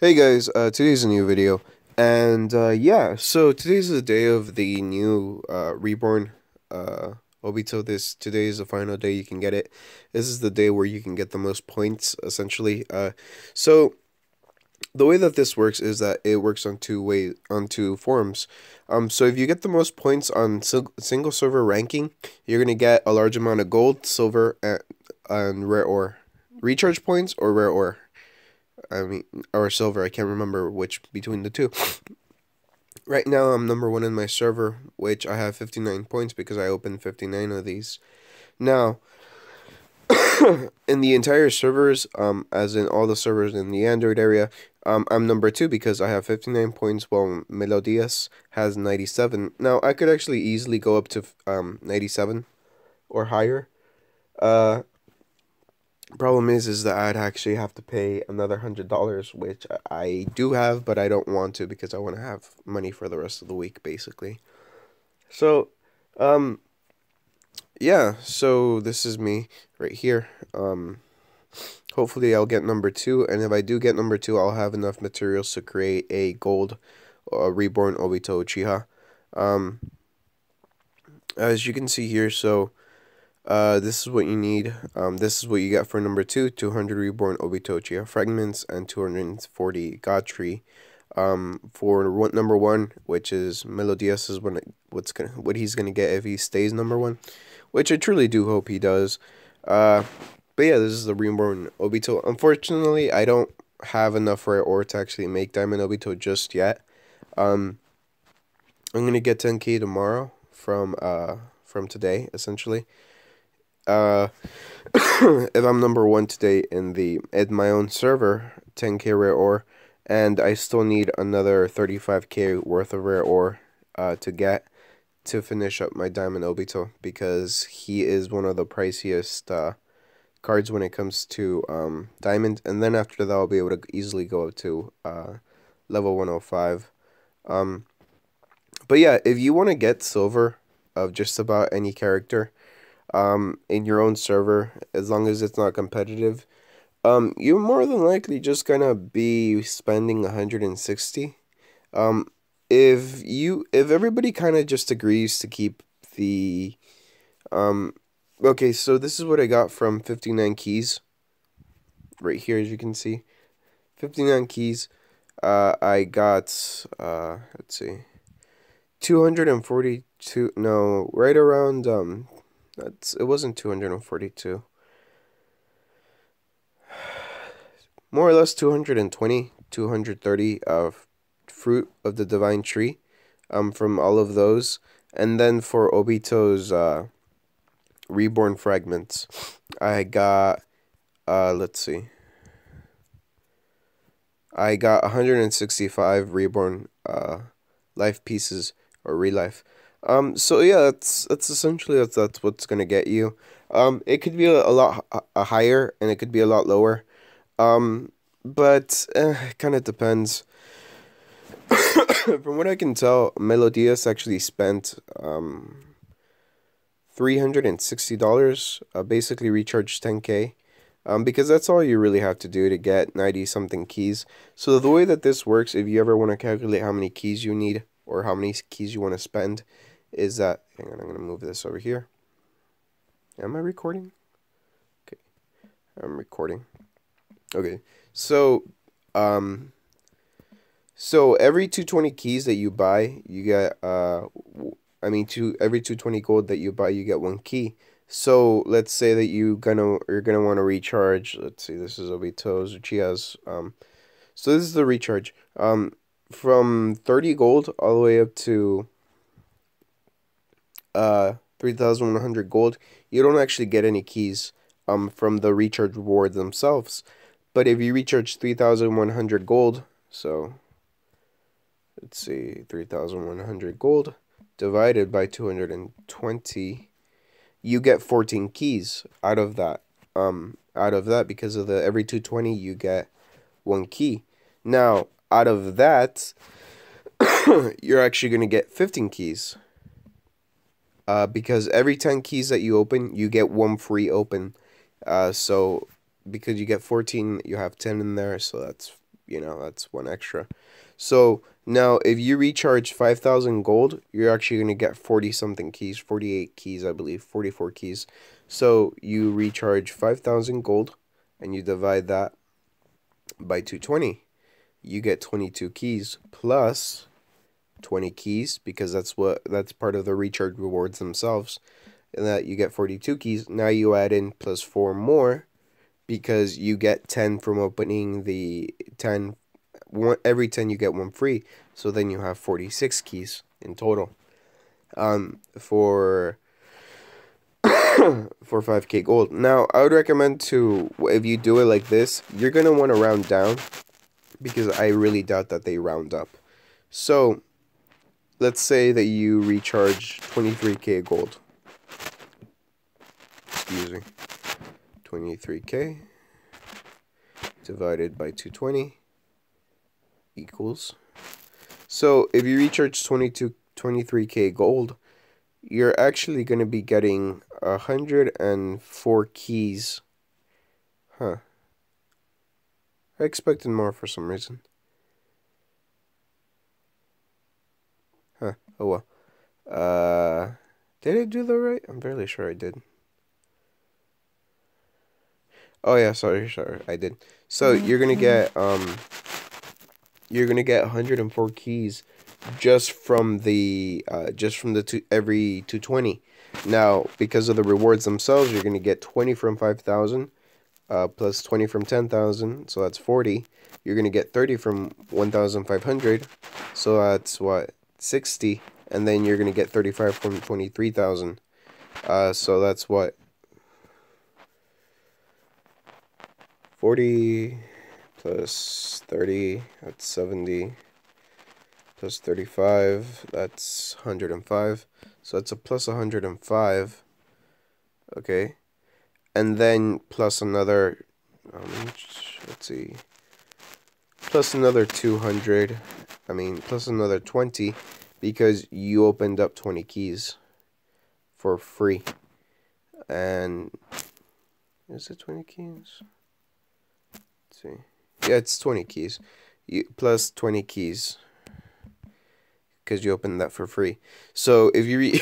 Hey guys, uh, today's a new video, and uh, yeah, so today's the day of the new uh, reborn uh, Obito. This today is the final day you can get it. This is the day where you can get the most points, essentially. Uh, so the way that this works is that it works on two ways, on two forms. Um, so if you get the most points on single server ranking, you're gonna get a large amount of gold, silver, and, and rare ore, recharge points or rare ore. I mean, or silver. I can't remember which between the two. Right now, I'm number one in my server, which I have 59 points because I opened 59 of these. Now, in the entire servers, um, as in all the servers in the Android area, um, I'm number two because I have 59 points while Melodias has 97. Now, I could actually easily go up to um, 97 or higher. Uh, Problem is, is that I'd actually have to pay another hundred dollars, which I do have, but I don't want to because I want to have money for the rest of the week, basically. So, um, yeah. So this is me right here. Um, hopefully I'll get number two, and if I do get number two, I'll have enough materials to create a gold, uh, reborn Obito Uchiha. Um, as you can see here, so uh, this is what you need. Um, this is what you get for number two, 200 reborn Obito Uchiha fragments and 240 God Tree. Um, for what number one, which is Melodias is what what's gonna what he's gonna get if he stays number one, which I truly do hope he does. Uh, but yeah, this is the reborn Obito. Unfortunately, I don't have enough rare ore to actually make Diamond Obito just yet. Um, I'm gonna get 10k tomorrow from uh from today essentially uh, if I'm number one today in the at my own server, 10k rare ore, and I still need another 35k worth of rare ore uh, to get to finish up my Diamond Obito because he is one of the priciest uh, cards when it comes to um, Diamond, and then after that I'll be able to easily go up to uh, level 105. Um, but yeah, if you want to get silver of just about any character, um, in your own server, as long as it's not competitive, um, you're more than likely just gonna be spending 160. Um, if you if everybody kind of just agrees to keep the, um, okay, so this is what I got from 59 keys. Right here, as you can see, 59 keys. Uh, I got uh, let's see, 242. No, right around um that's it wasn't 242. More or less 220, 230 of fruit of the divine tree um from all of those. And then for Obito's uh reborn fragments I got uh let's see. I got 165 reborn uh life pieces or relife um, so yeah, that's that's essentially that's, that's what's gonna get you. Um, it could be a, a lot a higher and it could be a lot lower. Um, but eh, it kind of depends. From what I can tell, Melodias actually spent um, three hundred and sixty dollars. Uh, basically, recharged ten k. Um, because that's all you really have to do to get 90 something keys. So the way that this works, if you ever want to calculate how many keys you need or how many keys you want to spend, is that, hang on, I'm going to move this over here. Am I recording? Okay, I'm recording. Okay, so, um, so every 220 keys that you buy, you get, uh, I mean, two every 220 gold that you buy, you get one key. So let's say that you gonna you're gonna want to recharge. Let's see, this is Obito's Uchiha's. Um, so this is the recharge. Um, from 30 gold all the way up to uh 3100 gold, you don't actually get any keys um from the recharge rewards themselves. But if you recharge 3100 gold, so let's see, 3100 gold divided by 220, you get 14 keys out of that. Um out of that because of the every 220 you get one key. Now, out of that, you're actually going to get 15 keys uh, because every 10 keys that you open, you get one free open. Uh, so because you get 14, you have 10 in there, so that's you know, that's one extra. So now if you recharge 5,000 gold, you're actually going to get 40 something keys, 48 keys, I believe, 44 keys. So you recharge 5,000 gold and you divide that by 220. You get 22 keys plus 20 keys because that's what that's part of the recharge rewards themselves. And that you get 42 keys now you add in plus 4 more because you get 10 from opening the 10 one, every 10 you get one free. So then you have 46 keys in total. Um for for 5k gold. Now i would recommend to if you do it like this you're going to want to round down because i really doubt that they round up. So let's say that you recharge 23k gold. Excuse me. 23k divided by 220 equals. So if you recharge 22 23k gold, you're actually going to be getting 104 keys. Huh. I expected more for some reason. Huh. Oh well. Uh, did I do the right? I'm fairly sure I did. Oh yeah, sorry, sorry, I did. So you're gonna get um, you're gonna get 104 keys, just from the uh, just from the two every 220. Now because of the rewards themselves, you're gonna get 20 from 5,000, uh, plus 20 from 10,000, so that's 40. You're gonna get 30 from 1,500, so that's what 60 and then you're going to get 35 from 23,000 uh, so that's what? 40 plus 30 that's 70 plus 35 that's 105 so that's a plus 105 okay. And then plus another um, let's see. Plus another 200 I mean, plus another 20 because you opened up 20 keys for free. And is it 20 keys? Let's see. Yeah, it's 20 keys. You, plus 20 keys because you opened that for free. So if you re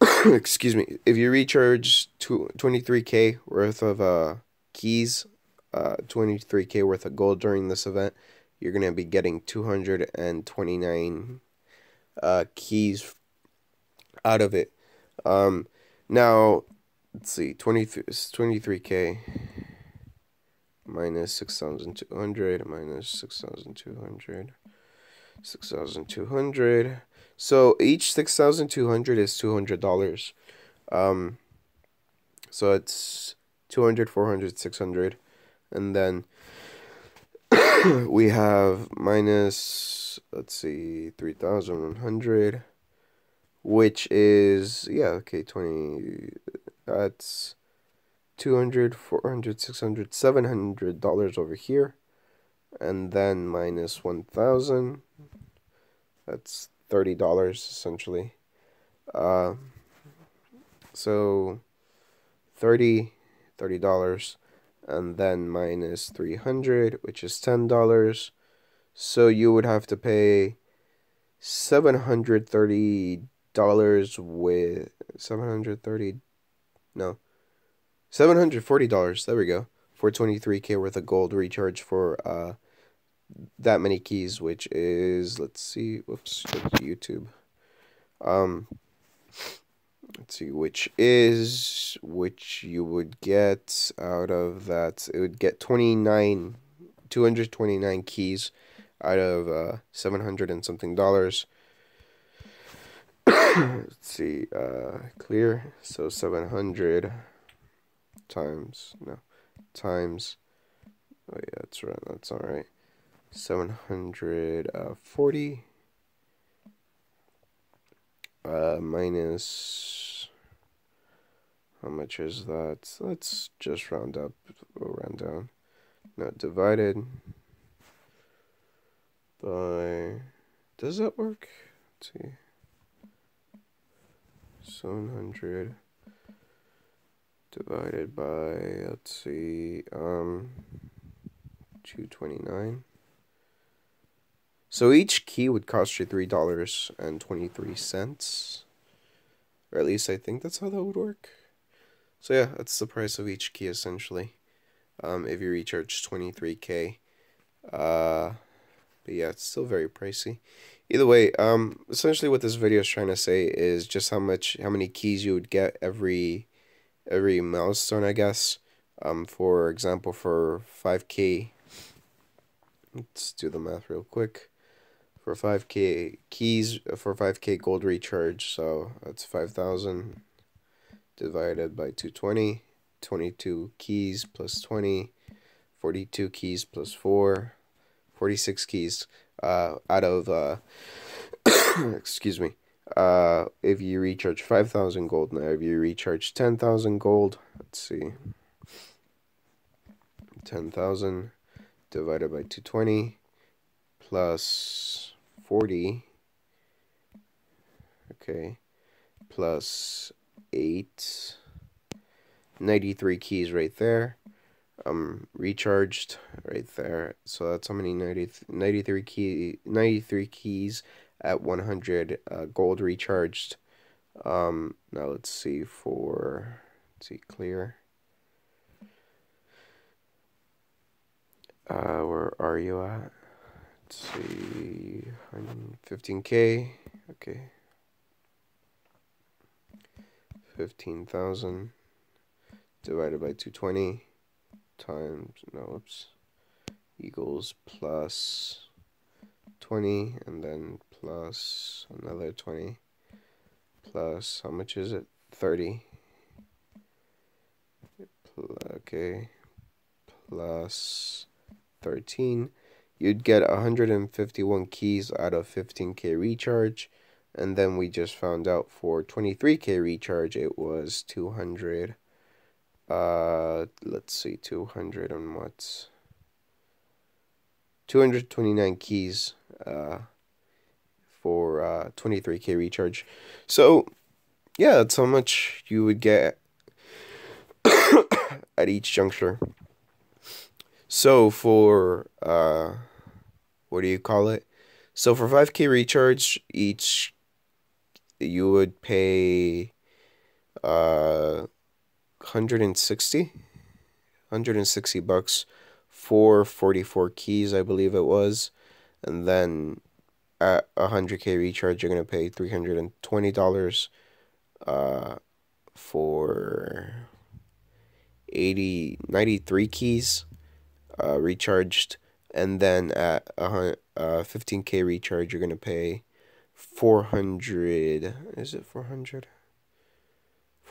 excuse me, if you recharge 23k worth of uh keys, uh 23k worth of gold during this event, you're going to be getting 229 uh, keys out of it. Um, now, let's see, 23, 23k minus 6,200 minus 6,200. 6,200. So each 6,200 is $200. Um, so it's 200, 400, 600. And then we have minus, let's see, 3,100, which is, yeah, okay, 20, that's 200, 400, 600, 700 dollars over here. And then minus 1,000, that's $30 essentially. Uh, so 30 $30 and then minus 300 which is $10 so you would have to pay $730 with 730 no $740 there we go for 23k worth of gold recharge for uh that many keys which is let's see whoops YouTube. Um let's see which is which you would get out of that it would get 29 229 keys out of uh 700 and something dollars. Let's see uh clear. So 700 times no times oh yeah that's right that's all right. 740 uh, minus how much is that? Let's just round up or round down. No, divided by. Does that work? Let's see. 700 divided by, let's see, um, 229. So each key would cost you $3.23. Or at least I think that's how that would work. So yeah, that's the price of each key essentially. Um, if you recharge 23k. Uh, but yeah, it's still very pricey. Either way, um, essentially what this video is trying to say is just how much, how many keys you would get every, every milestone, I guess. Um, for example, for 5k, let's do the math real quick. For 5k keys, for 5k gold recharge, so that's 5,000 divided by 220, 22 keys plus 20, 42 keys plus 4, 46 keys. Uh, out of, uh, excuse me, uh, if you recharge 5,000 gold now, if you recharge 10,000 gold, let's see, 10,000 divided by 220 plus 40, okay, plus 8, 93 keys right there. Um recharged right there. So that's how many 90, 93 key 93 keys at 100 uh, gold recharged. Um now let's see for let's see clear. Uh where are you at let's see 15k okay 15,000 divided by 220 times, no, oops, equals plus 20 and then plus another 20 plus, how much is it? 30. Okay, plus 13. You'd get 151 keys out of 15k recharge. And then we just found out for 23k recharge, it was 200 uh, let's see, 200 and what? 229 keys uh, for uh, 23k recharge. So, yeah, that's how much you would get at each juncture. So, for, uh, what do you call it? So, for 5k recharge, each you would pay uh 160 160 bucks for 44 keys i believe it was and then at 100k recharge you're going to pay $320 uh, for 80 93 keys uh, recharged and then at a uh, 15k recharge you're to pay 400 is it 400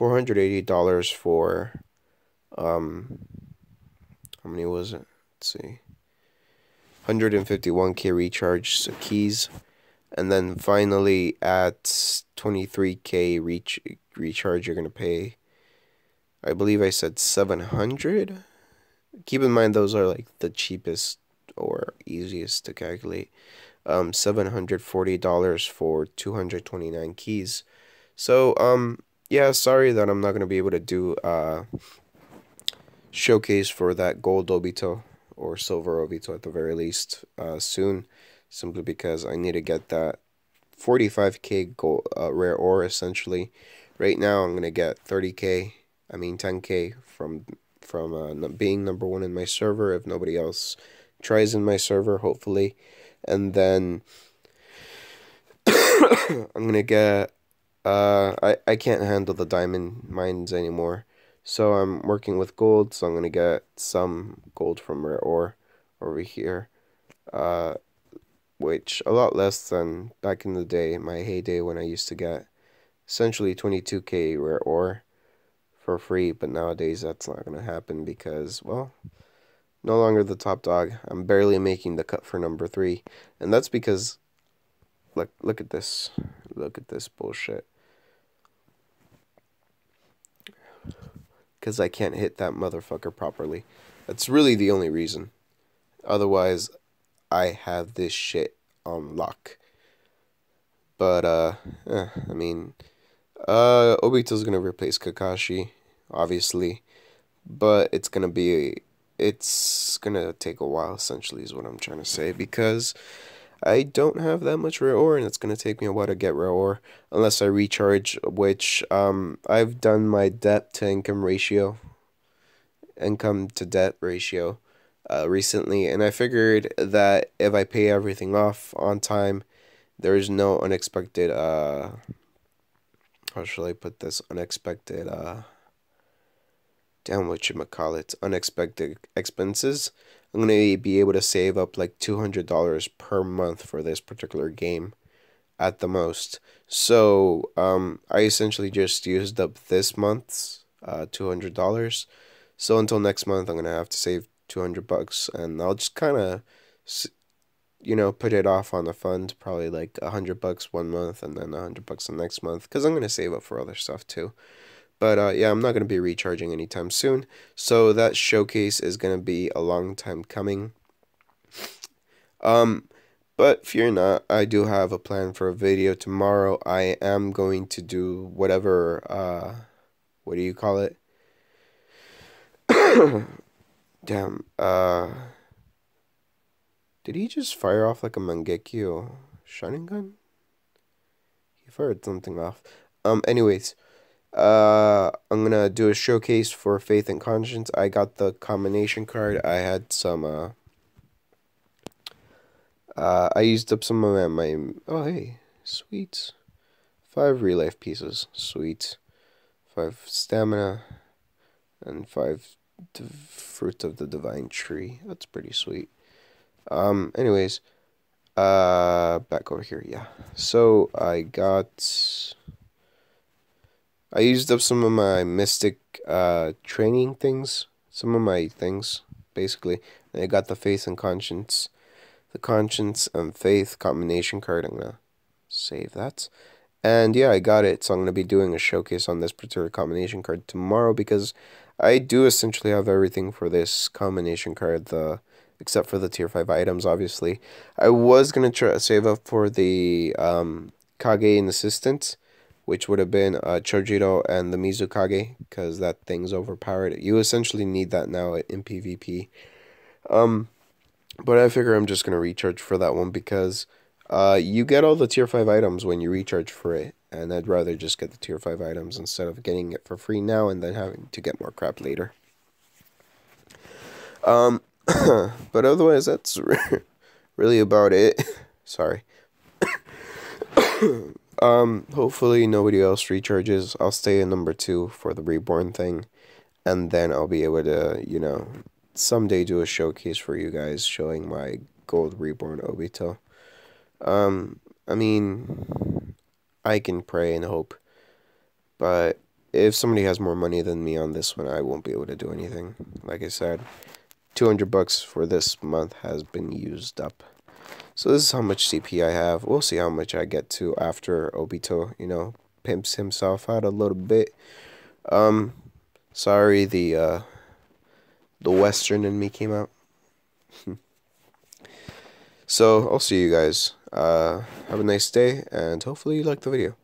$480 for, um, how many was it? Let's see. 151k recharge so keys. And then finally at 23k reach recharge, you're to pay, I believe I said 700. Keep in mind, those are like the cheapest or easiest to calculate. Um, $740 for 229 keys. So, um, yeah, sorry that I'm not going to be able to do uh, showcase for that gold Obito or silver Obito at the very least uh, soon, simply because I need to get that 45k gold uh, rare ore essentially. Right now, I'm gonna get 30k. I mean 10k from from uh, being number one in my server. If nobody else tries in my server, hopefully, and then I'm gonna get uh, I, I can't handle the diamond mines anymore. So I'm working with gold, so I'm going to get some gold from rare ore over here. Uh, which a lot less than back in the day, my heyday when I used to get essentially 22k rare ore for free, but nowadays that's not going to happen because, well, no longer the top dog. I'm barely making the cut for number 3, and that's because look look at this. Look at this bullshit. because I can't hit that motherfucker properly. That's really the only reason. Otherwise, I have this shit on lock. But, uh, eh, I mean, uh, Obito's gonna replace Kakashi, obviously. But it's gonna be, it's gonna take a while, essentially, is what I'm trying to say. Because I don't have that much rare ore, and it's gonna take me a while to get rare ore unless I recharge. Which um, I've done my debt to income ratio, income to debt ratio, uh, recently, and I figured that if I pay everything off on time, there is no unexpected. Uh, I put this? Unexpected. Uh, damn what you call it unexpected expenses i'm to be able to save up like $200 per month for this particular game at the most so um, i essentially just used up this month's uh, $200 so until next month i'm to have to save 200 bucks and i'll just kind of you know put it off on the fund probably like a 100 bucks one month and then a 100 bucks the next month because i'm going to save up for other stuff too but uh, yeah, I'm not going to be recharging anytime soon. So that showcase is going to be a long time coming. Um, but fear not, I do have a plan for a video tomorrow. I am going to do whatever, uh, what do you call it? Damn, uh, did he just fire off like a Mangekyo Sharingan? He fired something off. Um, anyways, uh, I'm gonna do a showcase for Faith and Conscience. I got the combination card. I had some, uh, uh, I used up some of my, oh hey, sweet. Five real life pieces, sweet. Five stamina, and five fruit of the divine tree. That's pretty sweet. Um, anyways, uh, back over here, yeah. So I got I used up some of my mystic uh, training things, some of my things, basically. And I got the faith and conscience, the conscience and faith combination card. I'm gonna save that. And yeah, I got it. So I'm gonna be doing a showcase on this particular combination card tomorrow because I do essentially have everything for this combination card. The except for the tier five items, obviously. I was gonna try save up for the um, Kage and assistant which would have been uh, Chojuro and the Mizukage, because that thing's overpowered. You essentially need that now in PvP. Um, but I figure I'm just going to recharge for that one because uh, you get all the tier 5 items when you recharge for it. And I'd rather just get the tier 5 items instead of getting it for free now and then having to get more crap later. Um, but otherwise, that's really about it. Sorry. Um, hopefully nobody else recharges. I'll stay in number two for the reborn thing, and then I'll be able to, you know, someday do a showcase for you guys showing my gold reborn Obito. Um, I mean, I can pray and hope, but if somebody has more money than me on this one, I won't be able to do anything. Like I said, 200 bucks for this month has been used up. So this is how much CP I have. We'll see how much I get to after Obito, you know, pimps himself out a little bit. Um, sorry, the, uh, the Western in me came out. so, I'll see you guys. Uh, have a nice day, and hopefully you like the video.